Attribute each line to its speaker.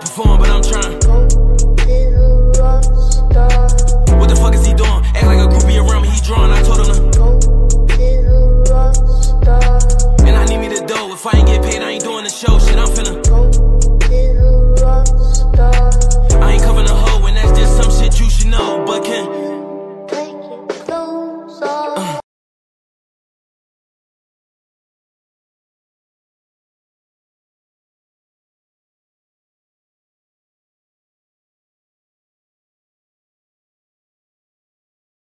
Speaker 1: don't perform, but I'm trying. What the fuck is he doing? Act like a groupie around me, he drawing, I told him to. And I need me the dough, if I ain't get paid, I ain't doing the show.